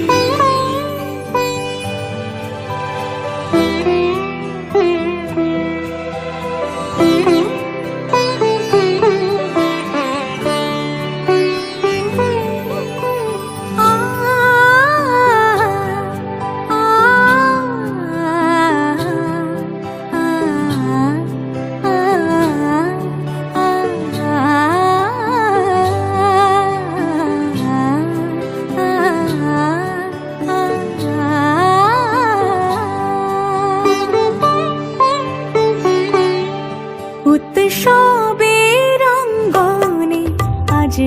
oh.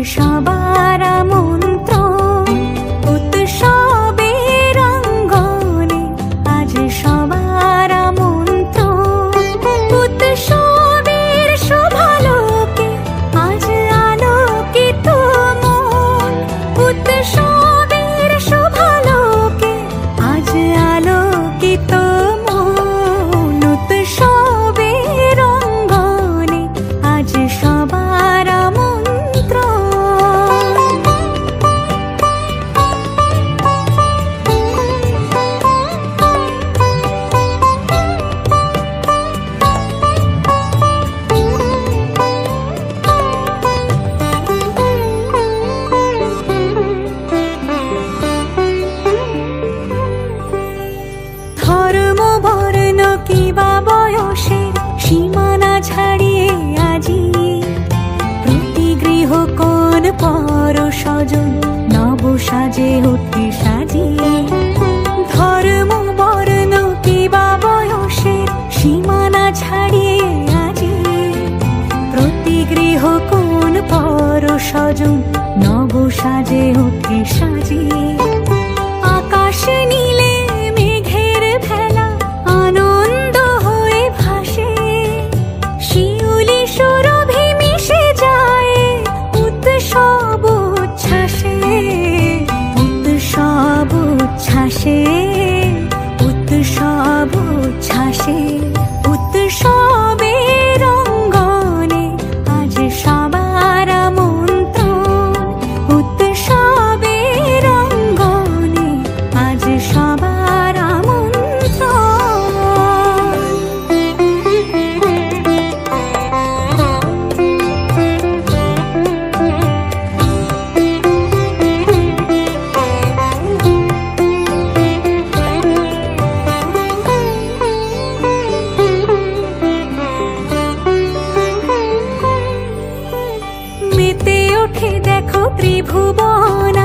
沙巴 ছাড়িয়ে আজি প্রতি গৃহ কোন পর স্বজন নব সাজে অতি সাজি ধর্ম, বর্ণ কিবা বয়সের সীমানা ছাড়িয়ে আজি প্রতি গৃহ কোন পর স্বজন নব সাজে অতি সাজিয়ে। त्रिभुवन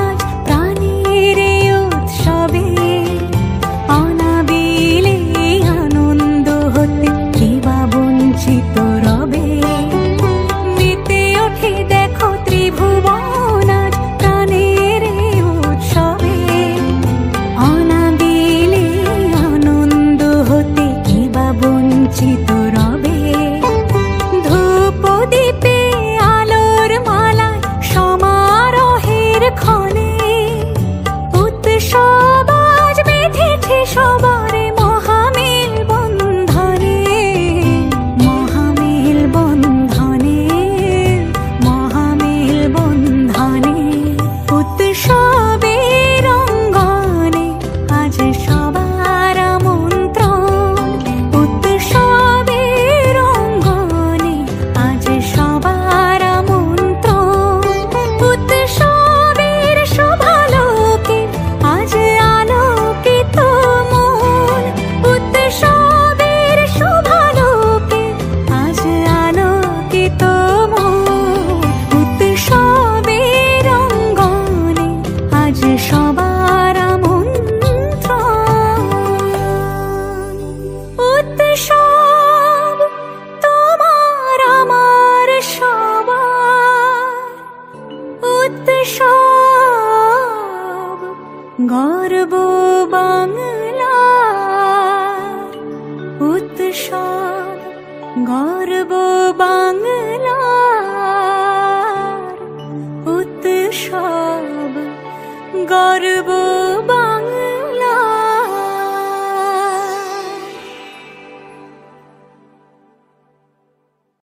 उत् शो गौरव उत् शो गौरव उत् शो गौरव